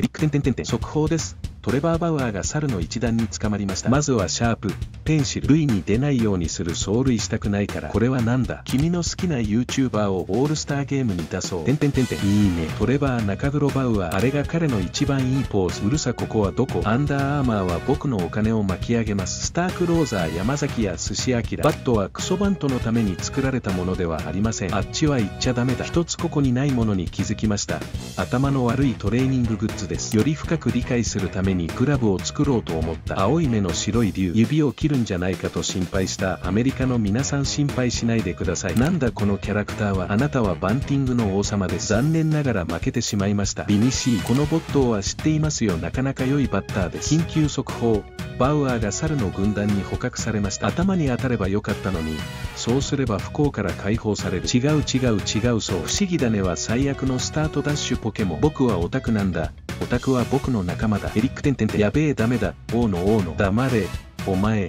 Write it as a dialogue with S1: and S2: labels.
S1: エリック点点点点速報です。トレバー・バウアーが猿の一団に捕まりました。まずはシャープ、ペンシル、類に出ないようにする走塁したくないから、これはなんだ？君の好きな YouTuber をオールスターゲームに出そう。てんてんてんてん。いいね。トレバー中黒バウアー、あれが彼の一番いいポーズ。うるさここはどこ？アンダーアーマーは僕のお金を巻き上げます。スタークローザー山崎や寿司明。バットはクソバントのために作られたものではありません。あっちは行っちゃダメだ。一つここにないものに気づきました。頭の悪いトレーニンググッズです。より深く理解するためにグラブを作ろうと思った青い目の白い竜指を切るんじゃないかと心配したアメリカの皆さん心配しないでください。なんだこのキャラクターはあなたはバンティングの王様です。残念ながら負けてしまいました。ビニシーこのボットは知っていますよ。なかなか良いバッターです。緊急速報。バウアーが猿の軍団に捕獲されました。頭に当たればよかったのに。そうすれば不幸から解放される。違う違う違うそう。不思議だねは最悪のスタートダッシュポケモン。僕はオタクなんだ。オタクは僕の仲間だ。エリックテンテンテやべえダメだ王の王の黙れお前